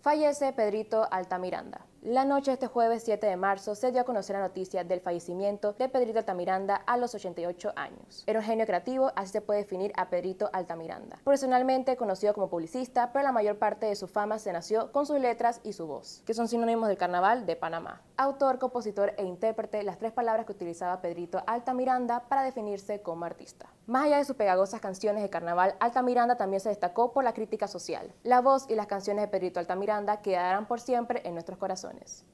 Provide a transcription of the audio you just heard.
Fallece Pedrito Altamiranda. La noche de este jueves 7 de marzo se dio a conocer la noticia del fallecimiento de Pedrito Altamiranda a los 88 años. Era un genio creativo, así se puede definir a Pedrito Altamiranda. Personalmente conocido como publicista, pero la mayor parte de su fama se nació con sus letras y su voz, que son sinónimos del carnaval de Panamá. Autor, compositor e intérprete, las tres palabras que utilizaba Pedrito Altamiranda para definirse como artista. Más allá de sus pegajosas canciones de carnaval, Altamiranda también se destacó por la crítica social. La voz y las canciones de Pedrito Altamiranda quedarán por siempre en nuestros corazones razones.